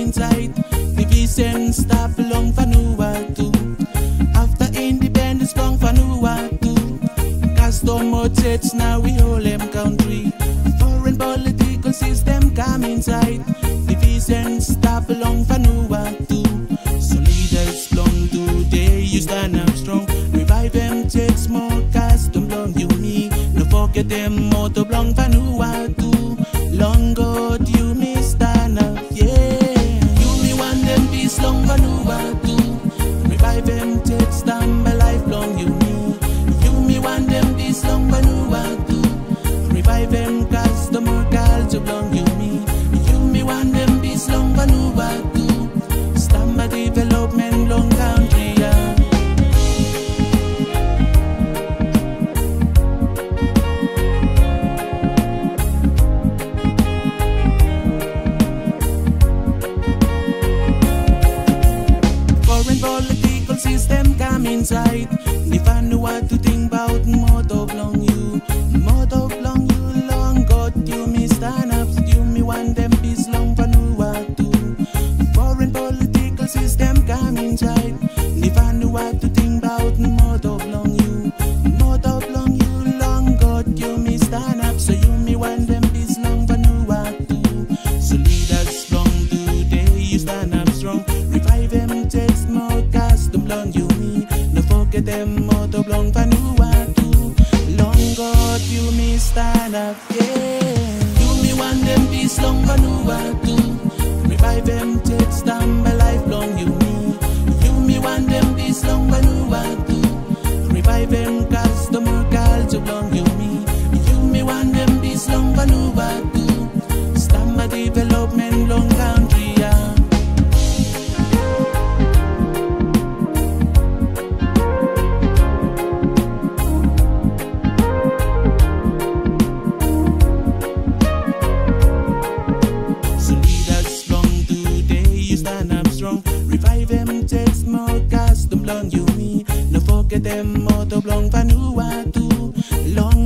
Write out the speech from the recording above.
hindsight, division stop long for new Vanuatu. After independence, long for new Vanuatu. Custom church, now we hold them country. Foreign political system come inside, The division stop long for new Vanuatu. So leaders long today, you stand up strong. Revive them, take small custom long you need. No forget them, motto long for new Vanuatu. Long go system come inside. If I knew what to think custom long you me. No forget them motor long Vanuatu. Long God, you me stand up, yeah. You me want them peace long Vanuatu. Revive them, them custom long you me. No forget them motor long Vanuatu. Long